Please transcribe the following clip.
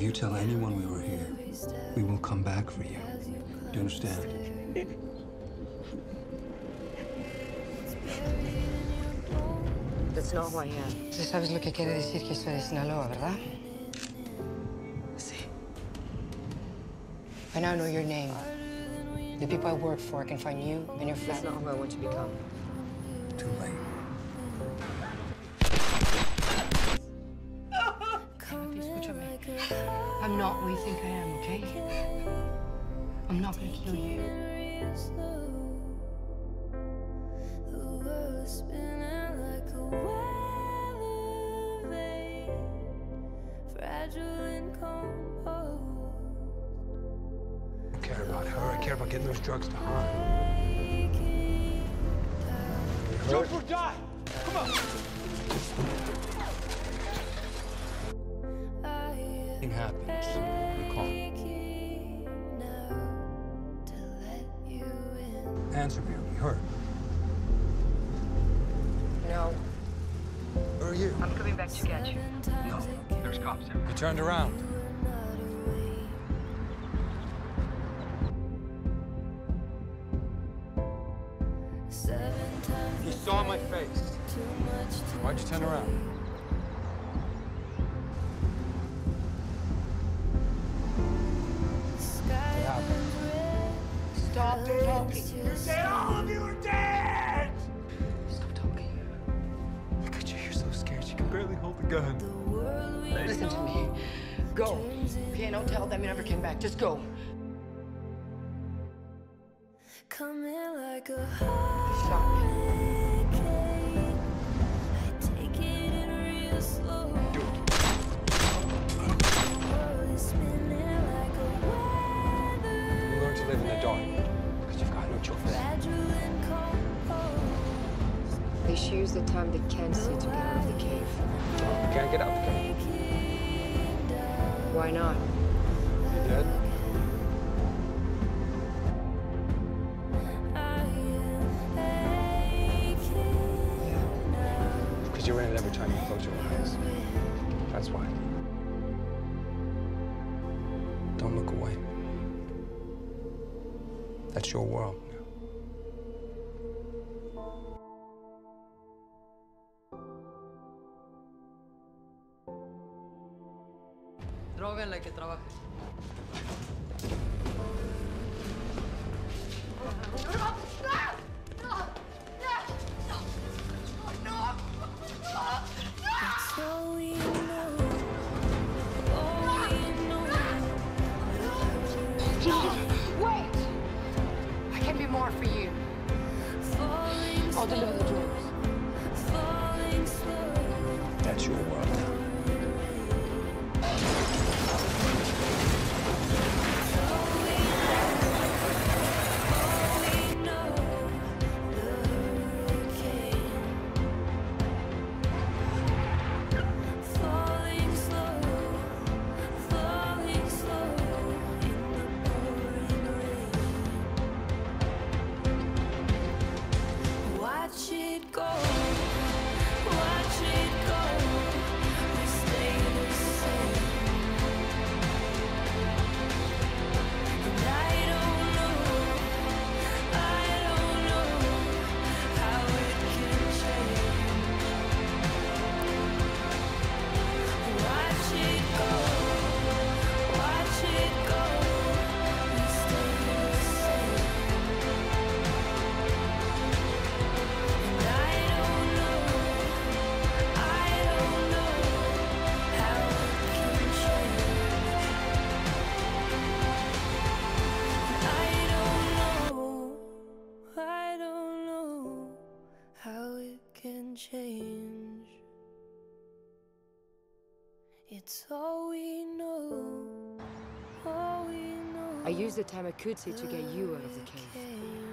If you tell anyone we were here, we will come back for you. Do you understand? That's not who I am. Tú sabes lo que quiere decir que soy de Sinaloa, ¿verdad? Sí. I now know your name. The people I work for can find you and your family. That's not who I want to become. Not what you think I am, okay? I'm not gonna kill you. I don't care about her. I care about getting those drugs to Han. Jump or die! Come on! Thing happens. Answer me. Are we hurt? No, Where are you? I'm coming back to get you. No. There's cops there. You turned around. You saw my face. Why'd you turn around? Stop talking. said all of you are dead! Stop talking. Look at you, you're so scared you can barely hold the gun. Listen to me. Go. Okay, don't tell them you never came back. Just go. Coming like a Stop. Use the time they can see to get out of the cave. You can't get out the cave. Why not? You're dead. I am aching now. Because you're in it every time you close your eyes. That's why. Don't look away. That's your world Droga en la que trabajes. More for you. I'll deliver the drugs. That's your world now. It's all we know, all we know. I used the time I could see to get you out of the cave.